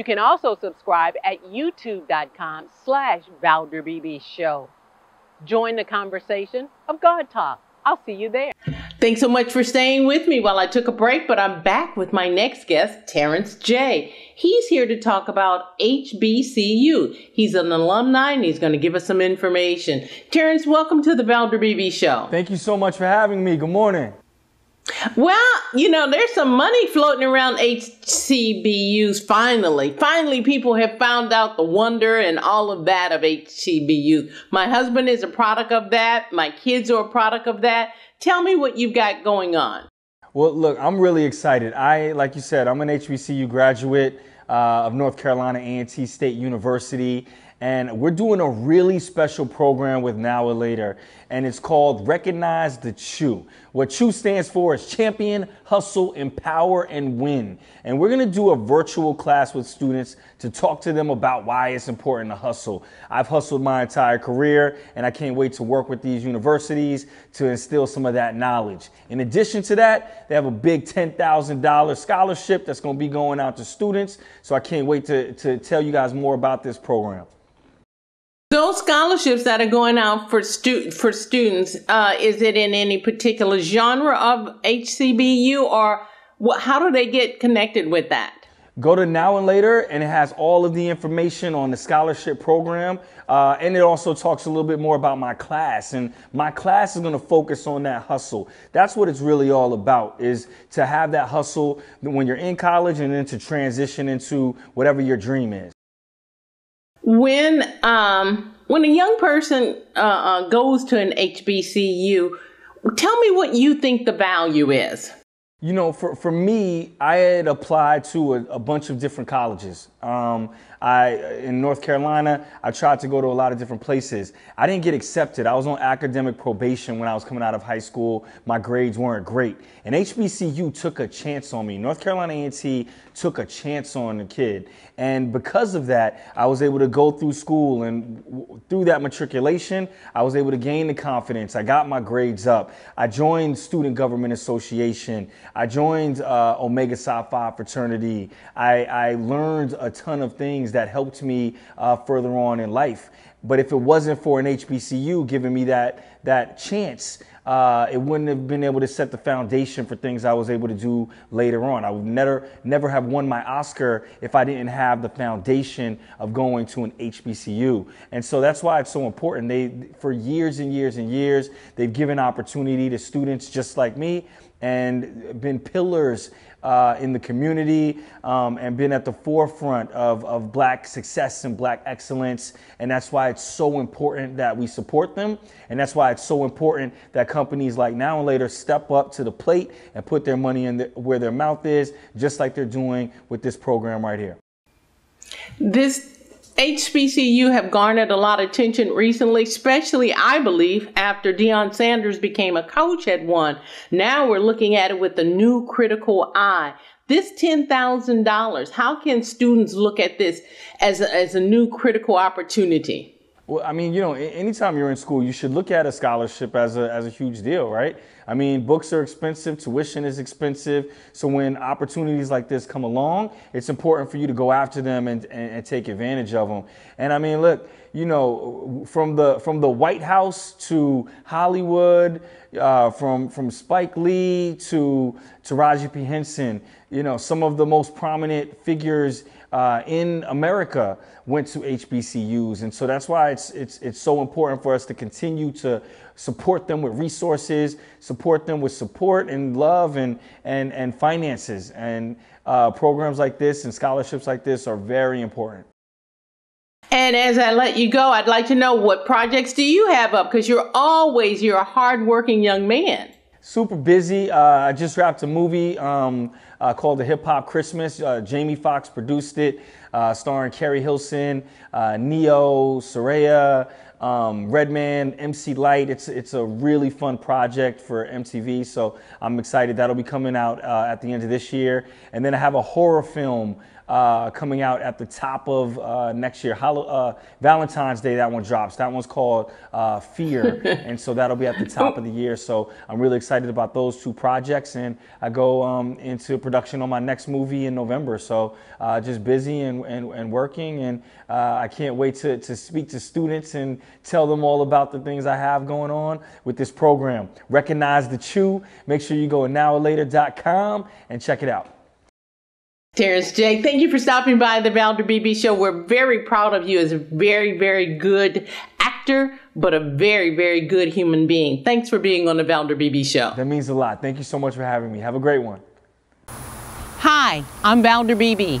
You can also subscribe at YouTube.com slash ValderBeebeShow. Join the conversation of God Talk. I'll see you there. Thanks so much for staying with me while I took a break, but I'm back with my next guest, Terrence J. He's here to talk about HBCU. He's an alumni and he's going to give us some information. Terrence, welcome to the Valder Beebe Show. Thank you so much for having me. Good morning. Well, you know, there's some money floating around HCBUs finally. Finally, people have found out the wonder and all of that of HCBUs. My husband is a product of that. My kids are a product of that. Tell me what you've got going on. Well, look, I'm really excited. I, like you said, I'm an HBCU graduate uh, of North Carolina A&T State University, and we're doing a really special program with Now or Later, and it's called Recognize the Chew. What CHEW stands for is Champion, Hustle, Empower, and Win. And we're gonna do a virtual class with students to talk to them about why it's important to hustle. I've hustled my entire career, and I can't wait to work with these universities to instill some of that knowledge. In addition to that, they have a big $10,000 scholarship that's gonna be going out to students, so I can't wait to, to tell you guys more about this program. Those scholarships that are going out for stu- for students, uh, is it in any particular genre of HCBU, or wh- how do they get connected with that? Go to Now and Later, and it has all of the information on the scholarship program. Uh, and it also talks a little bit more about my class. And my class is going to focus on that hustle. That's what it's really all about, is to have that hustle when you're in college and then to transition into whatever your dream is. When um, when a young person uh, uh, goes to an HBCU, tell me what you think the value is. You know, for, for me, I had applied to a, a bunch of different colleges. Um, I in North Carolina, I tried to go to a lot of different places. I didn't get accepted. I was on academic probation when I was coming out of high school. My grades weren't great, and HBCU took a chance on me. North Carolina A&T took a chance on the kid, and because of that, I was able to go through school, and through that matriculation, I was able to gain the confidence. I got my grades up. I joined Student Government Association. I joined uh, Omega Psi Phi fraternity. I, I learned a ton of things that helped me uh, further on in life. But if it wasn't for an HBCU giving me that that chance, uh, it wouldn't have been able to set the foundation for things I was able to do later on. I would never never have won my Oscar if I didn't have the foundation of going to an HBCU. And so that's why it's so important. They for years and years and years they've given opportunity to students just like me and been pillars uh, in the community um, and been at the forefront of, of black success and black excellence. And that's why it's so important that we support them. And that's why it's so important that companies like Now and Later step up to the plate and put their money in the, where their mouth is, just like they're doing with this program right here. This HBCU have garnered a lot of attention recently, especially, I believe, after Deion Sanders became a coach at one. Now we're looking at it with a new critical eye. This $10,000, how can students look at this as a, as a new critical opportunity? Well, I mean, you know, anytime you're in school, you should look at a scholarship as a, as a huge deal, right? I mean, books are expensive, tuition is expensive. So when opportunities like this come along, it's important for you to go after them and, and, and take advantage of them. And I mean, look, you know, from the from the White House to Hollywood, uh, from from Spike Lee to to Taraji P Henson, you know, some of the most prominent figures uh, in America went to HBCUs, and so that's why it's it's it's so important for us to continue to support them with resources, support them with support and love and and and finances, and uh, programs like this and scholarships like this are very important. And as I let you go, I'd like to know what projects do you have up? Because you're always you're a hardworking young man. Super busy. Uh, I just wrapped a movie um, uh, called The Hip Hop Christmas. Uh, Jamie Foxx produced it, uh, starring Keri Hilson, uh, Ne-Yo, Soraya, um, Redman, MC Lyte. It's it's a really fun project for MTV, so I'm excited. That'll be coming out uh, at the end of this year. And then I have a horror film uh, coming out at the top of uh, next year. Hall- uh, Valentine's Day, that one drops. That one's called uh, Fear, and so that'll be at the top of the year. So I'm really excited about those two projects, and I go um, into production on my next movie in November. So uh, just busy and, and, and working, and uh, I can't wait to, to speak to students and tell them all about the things I have going on with this program. Recognize the Chew. Make sure you go to nowolater.com and check it out. Terrence J, thank you for stopping by the Valder Beebe Show. We're very proud of you as a very, very good actor, but a very, very good human being. Thanks for being on the Valder Beebe Show. That means a lot. Thank you so much for having me. Have a great one. Hi, I'm Valder Beebe.